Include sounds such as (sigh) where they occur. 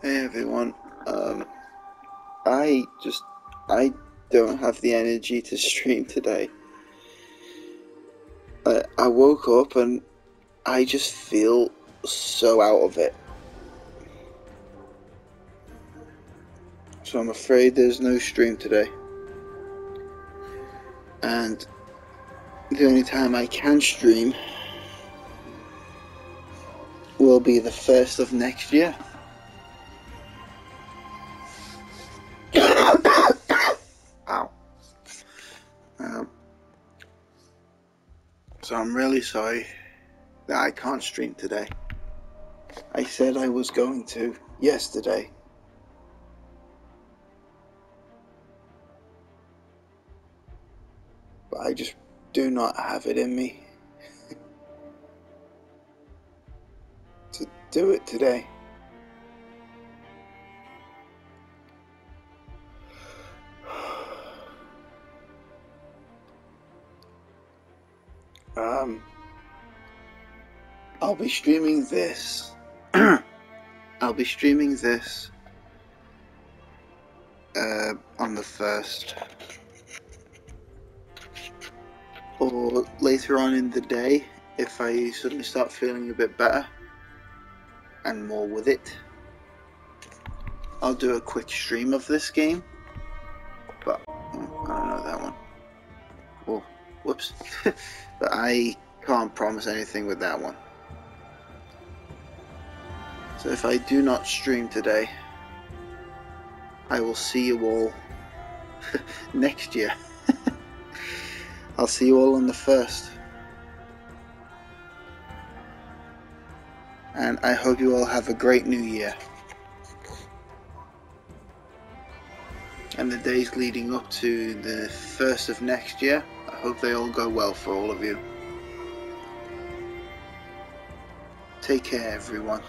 Hey everyone. Um, I just I don't have the energy to stream today. I, I woke up and I just feel so out of it. So I'm afraid there's no stream today. And the only time I can stream will be the first of next year. So I'm really sorry that I can't stream today. I said I was going to yesterday. But I just do not have it in me (laughs) to do it today. Um, I'll be streaming this. (clears throat) I'll be streaming this uh, on the first, or later on in the day if I suddenly start feeling a bit better and more with it. I'll do a quick stream of this game, but oh, I don't know that one. Oh, whoops. but (laughs) I can't promise anything with that one. So if I do not stream today, I will see you all (laughs) next year. (laughs) I'll see you all on the first. And I hope you all have a great new year. And the days leading up to the first of next year, I hope they all go well for all of you. Take care, everyone.